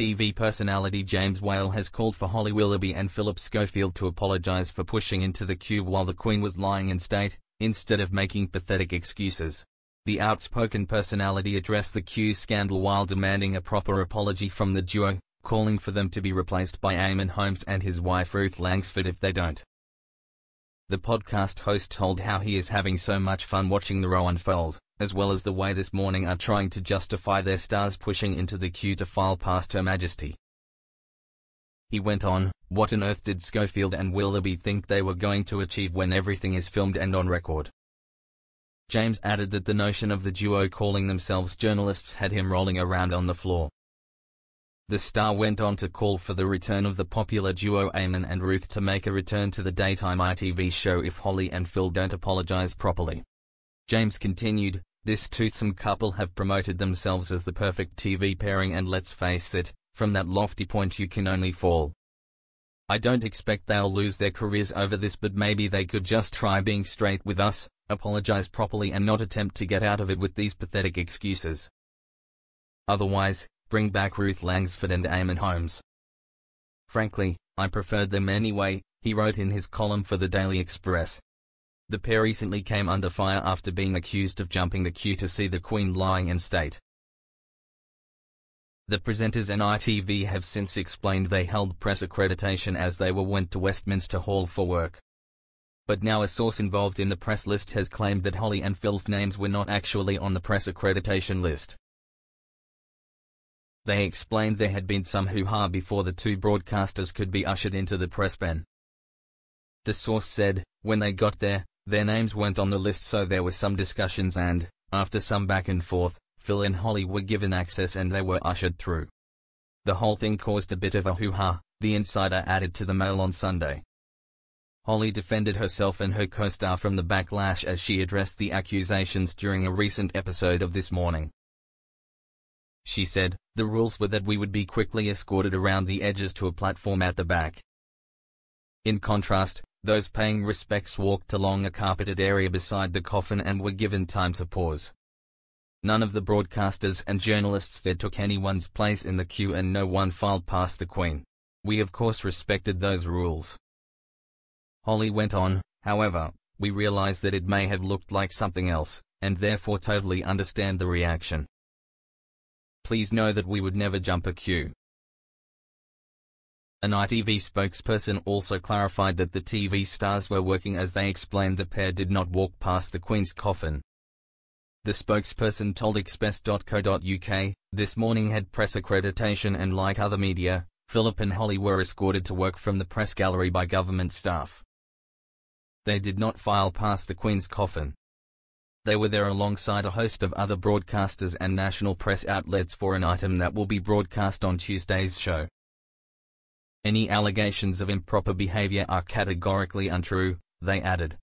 ITV personality James Whale has called for Holly Willoughby and Philip Schofield to apologise for pushing into the queue while the Queen was lying in state, instead of making pathetic excuses. The outspoken personality addressed the queue scandal while demanding a proper apology from the duo, calling for them to be replaced by Eamonn Holmes and his wife Ruth Langsford if they don't. The podcast host told how he is having so much fun watching the row unfold, as well as the way this morning are trying to justify their stars pushing into the queue to file past Her Majesty. He went on, what on earth did Schofield and Willoughby think they were going to achieve when everything is filmed and on record? James added that the notion of the duo calling themselves journalists had him rolling around on the floor. The star went on to call for the return of the popular duo Eamonn and Ruth to make a return to the daytime ITV show if Holly and Phil don't apologize properly. James continued, this toothsome couple have promoted themselves as the perfect TV pairing and let's face it, from that lofty point you can only fall. I don't expect they'll lose their careers over this but maybe they could just try being straight with us, apologize properly and not attempt to get out of it with these pathetic excuses. Otherwise, bring back Ruth Langsford and Eamonn Holmes. Frankly, I preferred them anyway, he wrote in his column for the Daily Express. The pair recently came under fire after being accused of jumping the queue to see the Queen lying in state. The presenters and ITV have since explained they held press accreditation as they were went to Westminster Hall for work but now a source involved in the press list has claimed that Holly and Phil's names were not actually on the press accreditation list. They explained there had been some hoo-ha before the two broadcasters could be ushered into the press ben. The source said, when they got there, their names weren't on the list so there were some discussions and, after some back and forth, Phil and Holly were given access and they were ushered through. The whole thing caused a bit of a hoo-ha, the insider added to the Mail on Sunday. Holly defended herself and her co-star from the backlash as she addressed the accusations during a recent episode of This Morning. She said, the rules were that we would be quickly escorted around the edges to a platform at the back. In contrast, those paying respects walked along a carpeted area beside the coffin and were given time to pause. None of the broadcasters and journalists there took anyone's place in the queue and no one filed past the Queen. We of course respected those rules. Holly went on, however, we realize that it may have looked like something else, and therefore totally understand the reaction. Please know that we would never jump a queue. An ITV spokesperson also clarified that the TV stars were working as they explained the pair did not walk past the Queen's coffin. The spokesperson told express.co.uk, this morning had press accreditation and like other media, Philip and Holly were escorted to work from the press gallery by government staff. They did not file past the Queen's coffin. They were there alongside a host of other broadcasters and national press outlets for an item that will be broadcast on Tuesday's show. Any allegations of improper behavior are categorically untrue, they added.